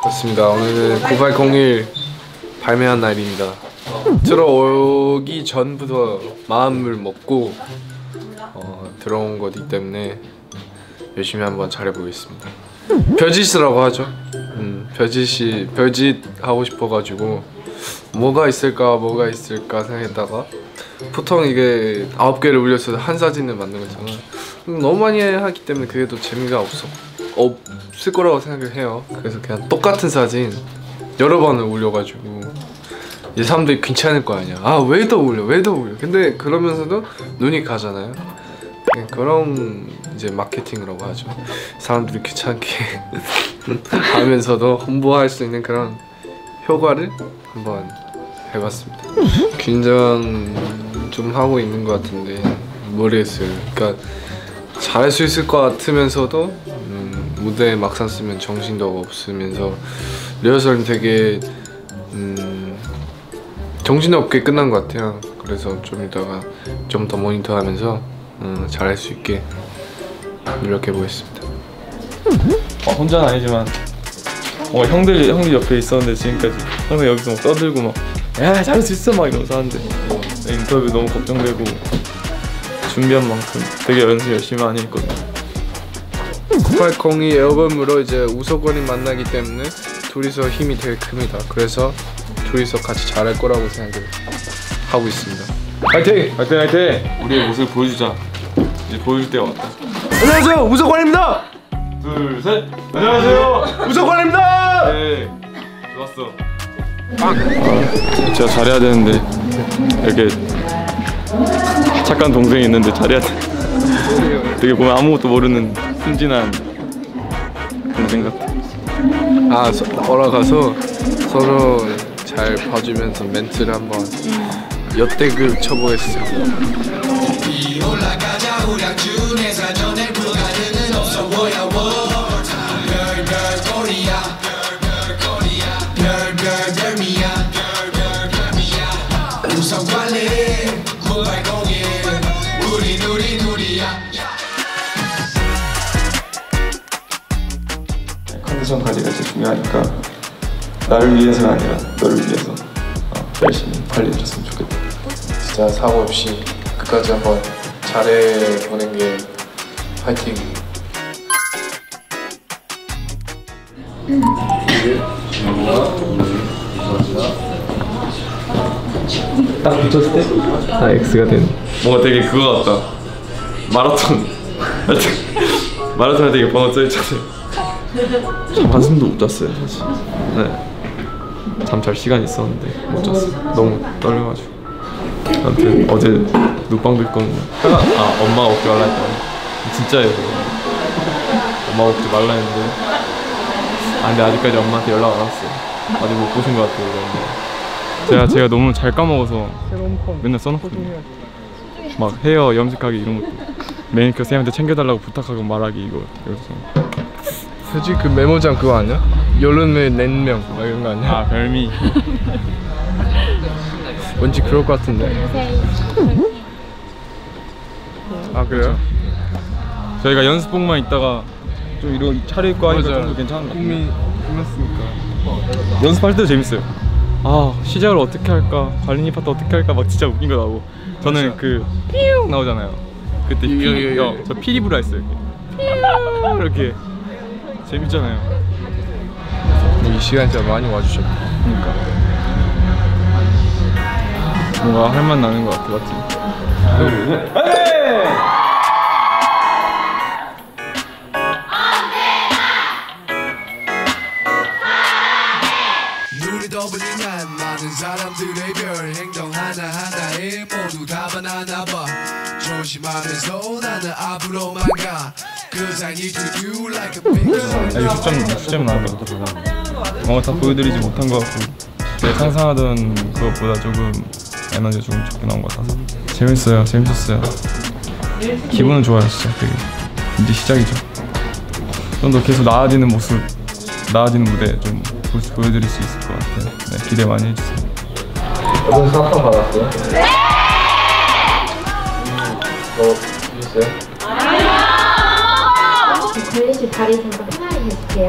그렇습니다. 오늘은 9801 발매한 날입니다. 들어오기 전부터 마음을 먹고 어, 들어온 거기 때문에 열심히 한번 잘해보겠습니다. 벼짓이라고 하죠. 음, 벼짓이 벼짓 하고 싶어가지고 뭐가 있을까 뭐가 있을까 생각했다가 보통 이게 아홉 개를 올려서 한 사진을 만든 거잖아. 음, 너무 많이 하기 때문에 그게 또 재미가 없어 없을 거라고 생각을 해요. 그래서 그냥 똑같은 사진 여러 번을 올려가지고 이제 사람들이 괜찮을 거 아니야. 아왜더 올려 왜더 올려. 근데 그러면서도 눈이 가잖아요. 네, 그런 이제 마케팅이라고 하죠. 사람들이 귀찮게 하면서도 홍보할 수 있는 그런 효과를 한번 해봤습니다. 긴장 좀 하고 있는 것 같은데 모르겠어요. 그러니까 잘할 수 있을 것 같으면서도 음, 무대에 막상 쓰면 정신도 없으면서 리허설은 되게 음, 정신없게 끝난 것 같아요. 그래서 좀 이따가 좀 더 모니터하면서 음, 잘할 수 있게 노력해 보겠습니다. 어, 혼자는 아니지만 어, 형들 형들 옆에 있었는데 지금까지 항상 여기서 막 떠들고 막 야 잘할 수 있어 막 이러면서 하는데 인터뷰 너무 걱정되고 준비한 만큼 되게 연습 열심히 많이 했거든요 9802 앨범으로 이제 우석원이 만나기 때문에 둘이서 힘이 되게 큽니다. 그래서 둘이서 같이 잘할 거라고 생각을 하고 있습니다. 화이팅! 화이팅 화이팅! 우리의 모습을 보여주자 이제 보여줄 때가 왔다 안녕하세요, 우석원입니다. 둘셋 안녕하세요 우석원입니다. 네 좋았어 아, 진짜 잘해야 되는데 이렇게 착한 동생이 있는데 잘해야 돼. 되게 보면 아무것도 모르는 순진한 동생 같아 아, 서, 올라가서 서로 잘 봐주면서 멘트를 한번 엿대글 쳐보겠 습니다. 컨디션 관리가 제일 중요하니까 나를 위해서가 아니라 너를 위해서 어, 열심히 관리해줬으면 좋겠다 진짜 사고 없이 끝까지 한번 잘해 보는 게 파이팅. 딱 붙였을 때 다 X가 되는 뭔가 되게 그거 같다 마라톤. 마라톤에 되게 번호 써있잖아요. 참 한숨도 못 잤어요 사실. 네 잠 잘 시간이 있었는데 못 잤어요. 너무 떨려가지고. 아무튼 어제 눕방 됐거든요 아 엄마가 먹지 말라 했더니. 진짜예요 엄마가 먹지 말라 했는데. 아 근데 아직까지 엄마한테 연락 안 왔어요. 아직 못 보신 것 같아요 그런데 제가 제가 너무 잘 까먹어서 맨날 써놓거든요. 막 헤어 염색하기 이런 것도 매니큐어 쌤한테 챙겨달라고 부탁하고 말하기 이거 그래서 솔직히 그 메모장 그거 아니야? 여름의 냉명 막 이런 거 아니야? 아 별미 왠지 그럴 것 같은데. 아 그래요? 저희가 연습복만 있다가 좀 이런 차려입고 하니까 맞아요. 좀더 괜찮은 것 같아요. 꿈이 꿈이었으니까. 연습할 때도 재밌어요. 아 시작을 어떻게 할까 관리니 파트 어떻게 할까 막 진짜 웃긴 거 나오고 저는. 그 피우 나오잖아요. 그때 이거, 이거. 어, 저 피리브라 했어요. 이렇게 이렇게 재밌잖아요. 이 시간 진짜 많이 와주셨고. 그러니까 뭔가 할 맛 나는 것 같아 맞지? 떠버리면 많은 사람들의 별 행동 하나하나에 모두 답은 하나 봐. 조심하면서 나는 앞으로만 가. Cause I need to do like a big 아, 이거 수점 수점 나온 것 같아. 뭔가 다 보여드리지 못한 것 같고. 제가 상상하던 그것보다 조금 에너지 가 조금 적게 나온 것 같아서. 재밌어요, 재밌었어요. 기분은 진짜. 되게. 이제 시작이죠. 좀 더 계속 나아지는 모습, 나아지는 무대 좀 보여드릴 수 있을 것 같아요. 네, 기대 많이 해주세요. 오늘 사탕 받았어요? 네! 뭐 드셨어요? 아니요! 관리실 다리 좀 편하게 해주세요.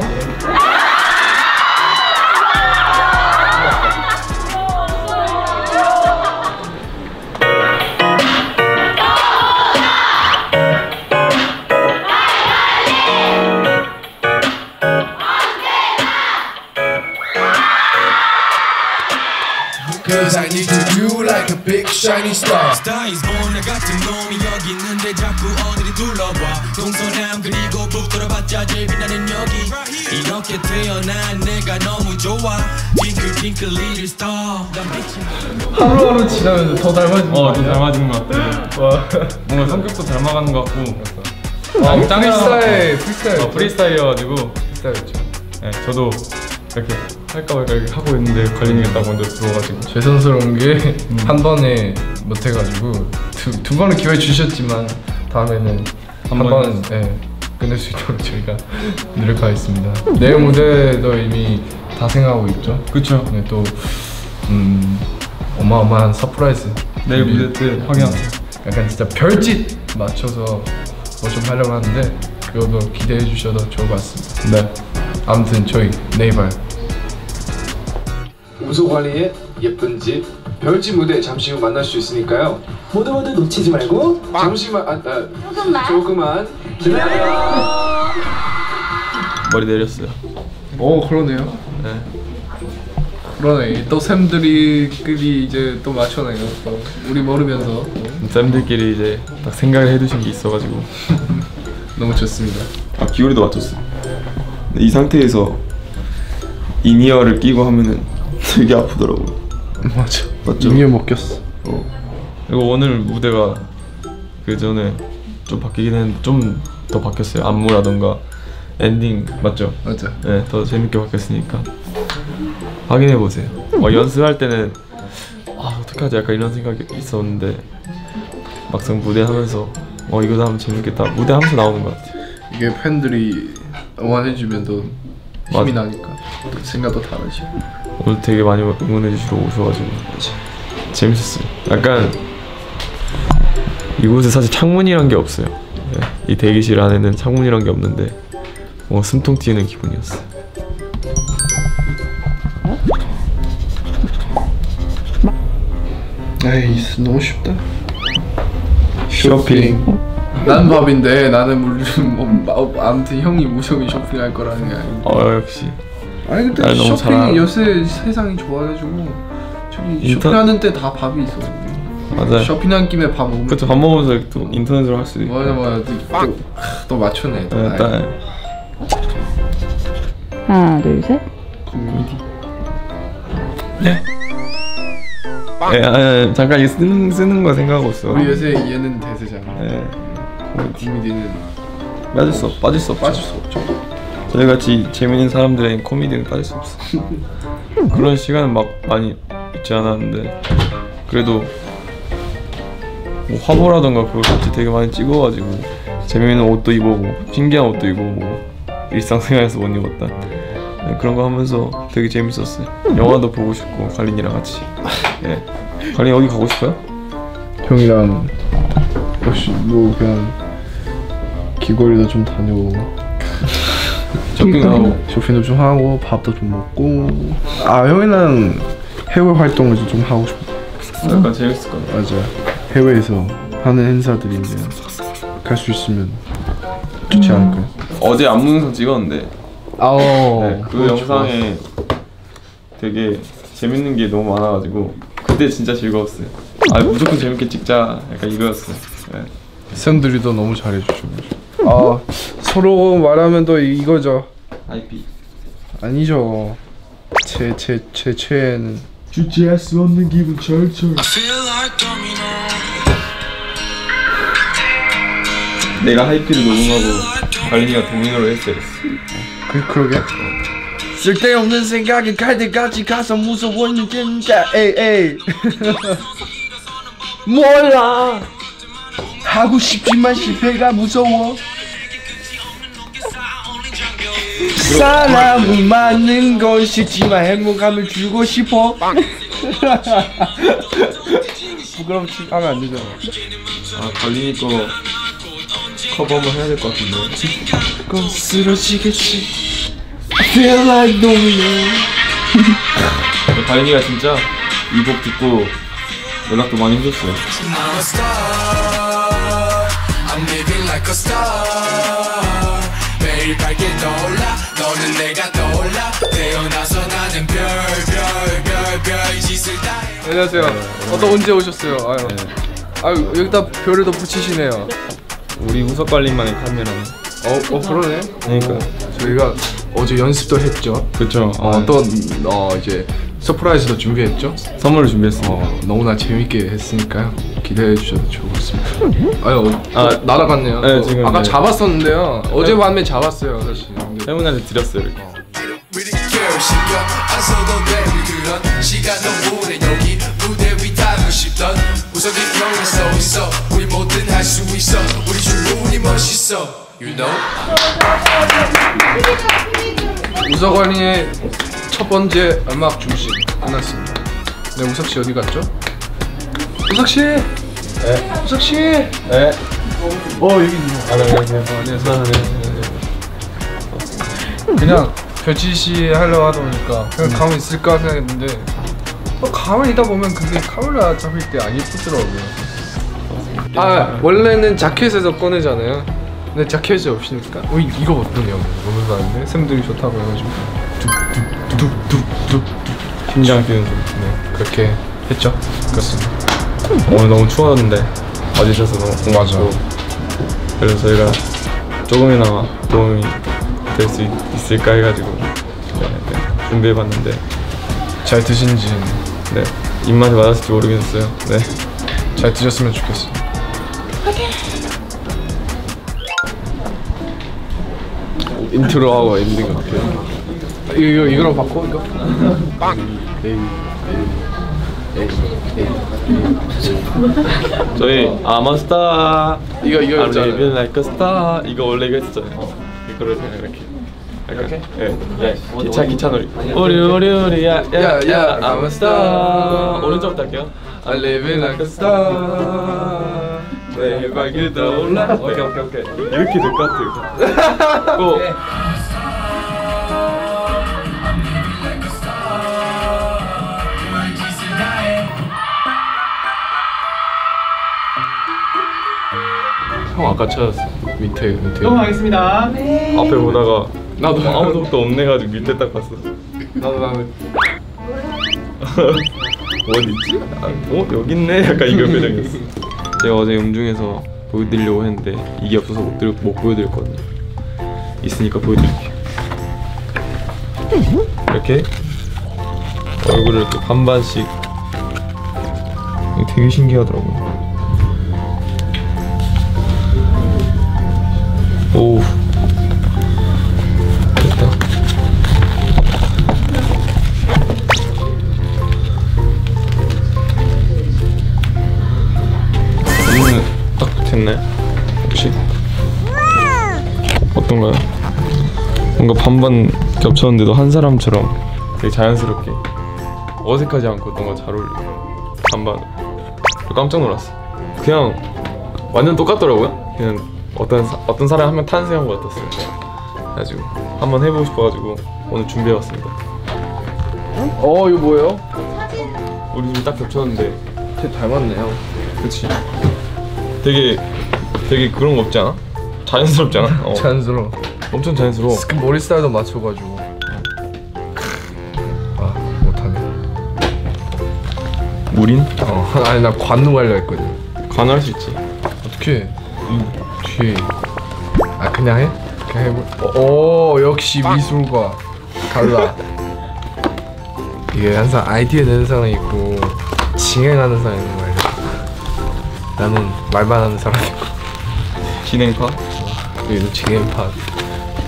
Big shiny star. Star is born 내 같은 놈이 여기 있는데 자꾸 어디를 둘러봐. 동서남 그리고 북 돌아봤자 제일 빛나는 여기. 이렇게 태어난 내가 너무 좋아. Twinkle twinkle 난 빛이 하루하루 지나면서 더 닮아진 어, 좀 닮아진 것 같아. 뭔가 성격도 닮아가는 것 같고. 아, 짱이랑- 프리스타일 프리스타일. 어, 프리스타일이어가지고. 프리스타일이죠. 네, 저도 이렇게 할까 말까 이렇게 하고 있는데 관린님이 딱 먼저 들어와가지고 죄송스러운 게 한 번에 못해가지고 두, 두 번은 기회 주셨지만 다음에는 한 번. 번은 예, 끝낼 수 있도록 저희가 노력하겠습니다. 내일 무대도 이미 다 생각하고 있죠. 그쵸 네, 또 음, 어마어마한 surprise 내일 무대 때 확인하세요 약간 진짜 별짓 맞춰서 뭐 좀 하려고 하는데 그것도 기대해 주셔도 좋을 것 같습니다. 네 아무튼 저희 네이버 우소 관리의 예쁜 집 별집 무대 잠시 후 만날 수 있으니까요. 모두 모두 놓치지 말고 잠시만 아, 아, 조금만. 조금만 기다려. 머리 내렸어요 오 그러네요. 네 그러네. 또 샘들이끼리 이제 또 맞춰내요. 또 우리 모르면서 쌤들끼리 이제 딱 생각을 해두신 게 있어가지고 너무 좋습니다. 아 귀걸이도 맞췄어. 이 상태에서 in-ear를 끼고 하면은 되게 아프더라고. 맞아. 맞죠? 이미 못 꼈어. 어. 그리고 오늘 무대가 그 전에 좀 바뀌긴 했는데 좀 더 바뀌었어요 안무라던가 엔딩 맞죠? 맞아. 네, 더 재밌게 바뀌었으니까 확인해 보세요. 어, 연습할 때는 아 어떻게 하지 약간 이런 생각이 있었는데 막상 무대 하면서 어 이거 하면 재밌겠다 무대 하면서 나오는 것 같아요. 이게 팬들이 응원해주면 또 힘이 맞아. 나니까 또 생각도 다르지. 오늘 되게 많이 응원해 주시러 오셔가지고 재밌었어요. 약간 이곳에 사실 창문이란 게 없어요. 네, 이 대기실 안에는 창문이란 게 없는데 뭐 숨통 튀는 기분이었어요. 에이 너무 쉽다. 쇼핑. 난 밥인데 나는 물론 뭐, 마- 아무튼 형이 무조건 쇼핑할 거라는 게 아니고. 어 역시 아니 근데 아, 너무 쇼핑 잘 요새 세상이 좋아가지고 저기 인터- 쇼핑하는 때 다 밥이 있어. 맞아요. 쇼핑한 김에 밥 먹으면. 그쵸 밥 먹으면서 또 인터넷으로 할 수도 있고. 맞아 맞아. 또, 또, 또 맞췄네. 또. 네, 아이, 딱 하나, 둘, 셋. 예, 아니, 아니, 잠깐 이거 쓰는 쓰는 거 생각하고 있어. 우리 요새 얘는 대세잖아. 예, 코미디는 빠질 수 없, 빠질 수 없죠. 빠질 수 없죠. 저희 같이 재밌는 사람들의 코미디는 빠질 수 없어. 그런 시간은 막 많이 있지 않았는데 그래도 뭐 화보라던가 그걸 같이 되게 많이 찍어가지고 재밌는 옷도 입어보고 신기한 옷도 입어보고 일상생활에서 못 입었다 네, 그런 거 하면서 되게 재밌었어요. 영화도 보고 싶고 갈린이랑 같이. 예. 갈린 어디 가고 싶어요? 형이랑 혹시 뭐 그냥 귀걸이도 좀 다녀오고 쇼핑하고 쇼핑도 좀 하고 밥도 좀 먹고 아 형이랑 해외 활동을 좀 하고 싶어 약간 재밌을 것 같아요. 맞아 해외에서 하는 행사들이 이제 갈수 있으면 좋지 않을까요? 어제 안무 영상 찍었는데 아오 네, 그 영상에 되게 재밌는 게 너무 많아가지고 그때 진짜 즐거웠어요. 아 무조건 재밌게 찍자 약간 이거였어요. 네. 쌤들이 도 너무 잘해주죠 아 서로 말하면 또 이거죠. IP. 아니죠. 제 제 제 최애는. 주체할 수 없는 기분 절절. 내가 하이피를 녹음하고 관리가 동인으로 했어요. 그 그러게. 쓸데없는 생각이 갈 때까지 가서 무서워는 진짜 에이 에이. 몰라 하고 싶지만 실패가 무서워 사람을 만는 건 싫지만 행복감을 주고 싶어 부끄럽지 하면 안 되잖아 아 관리니 거 커버 한번 해야 될 것 같은데. 그건 쓰러지겠지. I feel like domino. 다인이가 진짜 이 곡 듣고 연락도 많이 해줬어요. Like a star 매일 밝게 떠올라 너는 내가 떠올라 태어나서 나는 별 별 별 별 짓을 다 해. 안녕하세요. 어떤 언제 오셨어요? 아유. 아유 여기다 별을 더 붙이시네요. 우리 우석 관린만의 카메라. 어, 어 그러네. 그러니까. 저희가 어제 연습도 했죠. 그렇죠. 어, 또 어, 이제 surprise도 준비했죠. 선물을 준비했습니다. 어, 너무나 재밌게 했으니까요. 기대해 주셔도 좋을 것 같습니다. 아유, 아, 아, 날아갔네요. 네, 또 지금 아까 네. 잡았었는데요. 어젯밤에 잡았어요, 사실. 근데 세훈이한테 드렸어요 이렇게. You know? 우석환이의 첫 번째 음악 중심 끝났습니다. 네, 우석 씨 어디 갔죠? 우석 씨. 네. 우석 씨. 네. 어 여기 있네요. 아, 네, 안녕하세요. 안녕하세요. 그냥 별짓이 하려고 하다 보니까 그냥 가만히 있을까 생각했는데 또 가만히 있다 보면 그게 카메라 잡힐 때안 예쁘더라고요. 아 원래는 자켓에서 꺼내잖아요. 근데 자켓이 없으니까 어 이- 이거 어떠냐고 너무 좋아하는데 쌤들이 좋다고 해가지고 뚝뚝뚝뚝뚝 심장 뛰는 소리. 네 그렇게 했죠. 그렇습니다. 오늘 너무 추웠는데 와주셔서 너무 고맙고 그래서 저희가 조금이나마 도움이 될 수 있을까 해가지고 네, 네, 준비해봤는데 잘 드신지 네 입맛에 맞았을지 모르겠어요. 네. 잘 드셨으면 좋겠어요. 인트로하고 엔딩 할게요. 이거 이거 이거랑 바꿔 이거. 빵. 에이 에이 에이 에이. 저희 아마스타 이거 이거 I'm 있잖아요. like a star 이거 원래 이거 했었잖아요. 이거를 그냥 이렇게. 이렇게? 네. 네. 기차 기차 놀이. 오리 오리 오리 야, 야, I'm a star. 오른쪽부터 할게요. I live in like a star. 네, 밝게 떠올라. 오케이 오케이 오케이. 이렇게 될 것 같아요. 고. 형 아까 찾았어. 밑에 밑에. 하겠습니다. 앞에 보다가 나도 아무도 없네 가지고 밑에 딱 봤어. 나도 나도. 어디 있지? 아, 어 여기 있네. 약간 이거 표정이었어. 제가 어제 음중에서 보여드리려고 했는데 이게 없어서 못, 들, 못 보여드렸거든요. 있으니까 보여드릴게요. 이렇게 얼굴을 이렇게 반반씩 되게 신기하더라고요. 오 됐다. 이거는 딱 됐나요? 혹시? 어떤가요? 뭔가 반반 겹쳤는데도 한 사람처럼 되게 자연스럽게 어색하지 않고 뭔가 잘 어울려요 반반 깜짝 놀랐어 그냥 완전 똑같더라고요 그냥 어떤 사, 어떤 사람 한 명 탄생한 것 같았어요 그래가지고 한번 해보고 싶어가지고 오늘 준비해왔습니다 어 이거 뭐예요? 우리 둘이 딱 겹쳤는데 되게 닮았네요. 그치 되게 되게 그런 거 없지 않아? 자연스럽지 않아? 어. 자연스러워. 엄청 자연스러워 그 머리 스타일도 맞춰가지고. 아 못하네. 우린 어 아니 나 관우 하려 했거든. 가능할 수 있지 어떻게 이 뒤에 아 그냥 해? 그냥 해볼. 오 역시 미술과 달라. 이게 항상 아이디어 내는 사람이 있고 진행하는 사람이 있는 거야. 나는 말만 하는 사람이고 진행파 여기도 진행파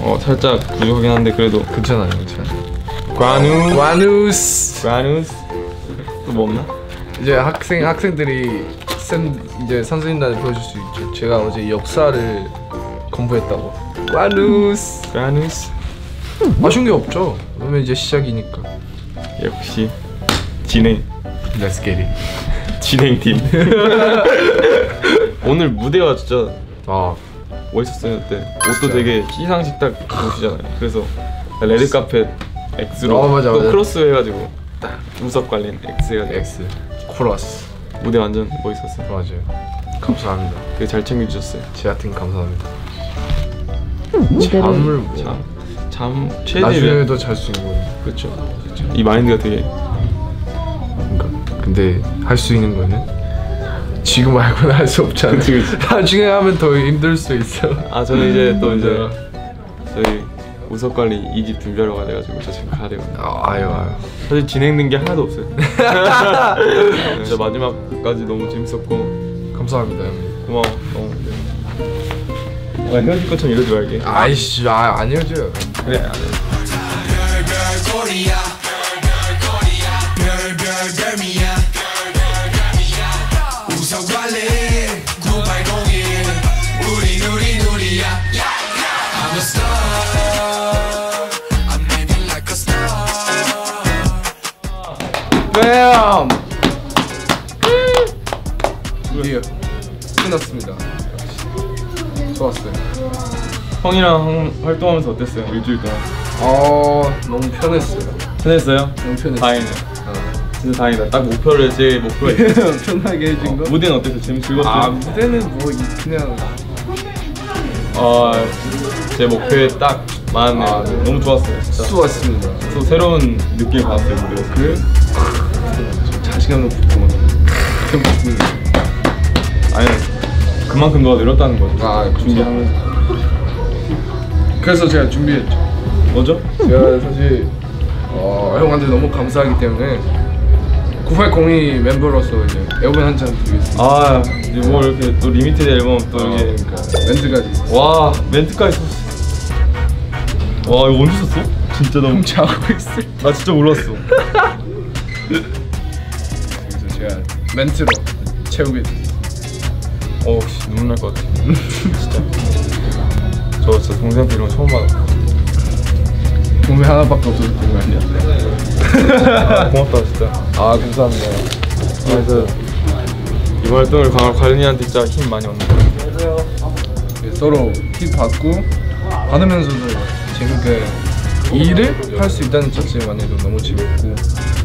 어 살짝 부족하긴 한데 그래도 괜찮아요 괜찮아. 관우 관우스 관우스 또 뭐 없나? 이제 학생 학생들이 쌤 이제 선생님들한테 보여줄 수 있죠. 제가 어제 역사를 공부했다고. 관우스 관우스 아쉬운 게 없죠. 그러면 이제 시작이니까. 역시 진행 Let's get it. 진행팀 오늘 무대가 진짜 아 멋있었어요 그때 옷도 되게 시상식 딱 옷이잖아요 그래서 레드 카펫 X로 어, 맞아, 또 맞아. 크로스 해가지고 딱 우석 관련 X 해가지고 X 코러스 무대 완전 멋있었어요 맞아요. 감사합니다. 되게 잘 챙겨주셨어요 제아팀 감사합니다. 무대를 잠을 뭐 잠, 잠 최대 나중에도 잘 수 있는 거. 그렇죠 그렇죠 이 마인드가 되게 그러니까 근데 할 수 있는 거는 지금 말고는 할 수 없잖아. 나중에 하면 더 힘들 수 있어. 아 저는 이제 또 이제 맞아요. 저희 우석 관리 2집 준비하러 가야 돼가지고 저 지금 가야 되거든요 아, 아유 아유. 사실 진행된 게 하나도 없어요 진짜 마지막까지 너무 재밌었고 감사합니다 형님. 고마워 너무 아, 헤어질 것처럼 이러지 말게 아이씨 아 아니죠. 그래 안 해. 별별 별미야 뱀. 드디어 끝났습니다. 좋았어요. 형이랑 활동하면서 어땠어요? 일주일 동안 어 너무 편했어요. 편했어요? 너무 편했어요. 다행이네 어. 진짜 다행이다 딱 목표를 제 있었어 편하게 해준 거. 무대는 어땠어요? 재밌 즐거웠어요? 아 무대는 뭐 이- 그냥 어, 제 목표에 딱 맞았네요 아, 네. 너무 좋았어요 진짜 수고했습니다. 또 새로운 느낌 받았어요 무대에서 그래? 자신감도 붙고 좀 붙고. 아니 그만큼 너가 늘었다는 거죠 아 그렇죠. 준비하면서 그래서 제가 준비했죠. 뭐죠? 제가 사실 어, 형한테 너무 감사하기 때문에 9802 멤버로서 이제 앨범 한장 드리겠습니다. 아 이제 뭐 이렇게 또 limited 앨범 또 이게 그러니까 멘트까지 있어. 와 멘트까지 썼어 와 이거 언제 썼어? 진짜 너무 자고 있을 때. 나 진짜 몰랐어 제가 멘트로 채우게 됐어요. 어 눈물 날 것 같아 진짜 저 진짜 동생한테 이런 거 처음 받아 몸에 하나밖에 없어서 거 아니야? 아, 고맙다 진짜 아 감사합니다. 그래서 이번 활동을 관- 관리한테 진짜 힘 많이 얻는 것 같아요 네, 서로 팁 받고 받으면서도 재밌게 일을 할 수 있다는 자체만으로도 너무 재밌고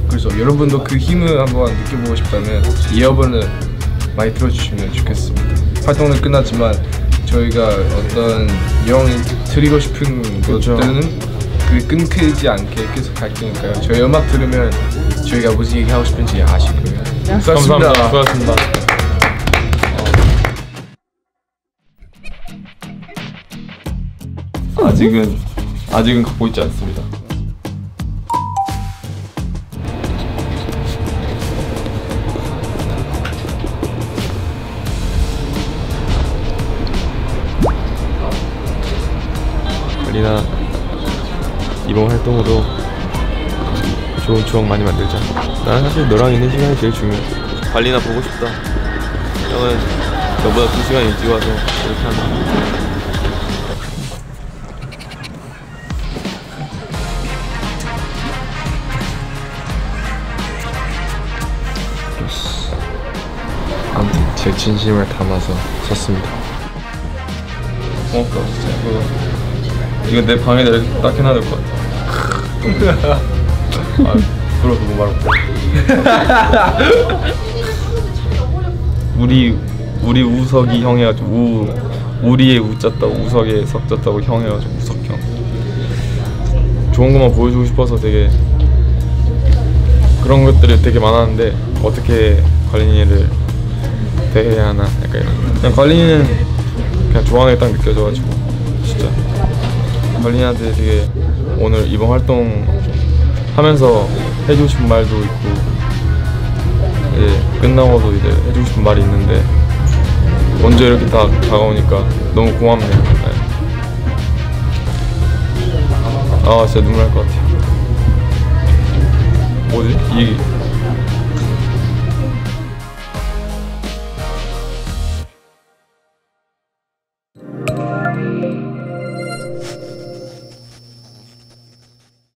그래서 여러분도 그 힘을 한번 느껴보고 싶다면 이 앨범을 많이 들어주시면 좋겠습니다. 활동은 끝났지만 저희가 어떤 영이 드리고 싶은 그렇죠. 것들은 그 끊기지 않게 계속 갈 테니까요. 저희 음악 들으면 저희가 무슨 얘기 하고 싶은지 아실 거예요. 감사합니다 수고하셨습니다 아직은 아직은 갖고 있지 않습니다 리나 이번 활동으로 좋은 추억 많이 만들자. 난 사실 너랑 있는 시간이 제일 중요해. 발리나 보고 싶다. 형은 너보다 두 시간 일찍 와서 이렇게 한다. 아무튼 제 진심을 담아서 썼습니다. 고맙다 진짜. 이거, 내 방에다 이렇게 딱 해놔야 될 것 같아. 아, 부러워서 못거 우리 우리 우석이 형 해가지고 우 우리의 우짰다고 우석에 석졌다고 형 해가지고 우석 형. 좋은 것만 보여주고 싶어서 되게 그런 것들이 되게 많았는데 어떻게 관리를 대해야 하나 약간 이런. 그냥 관리는 그냥 좋아하는 게 딱 느껴져가지고 관리한테 되게 오늘 이번 활동 하면서 해주고 싶은 말도 있고 이제 끝나고도 이제 해주고 싶은 말이 있는데 먼저 이렇게 다 다가오니까 너무 고맙네요. 네. 아 진짜 눈물 날 것 같아요. 뭐지? 이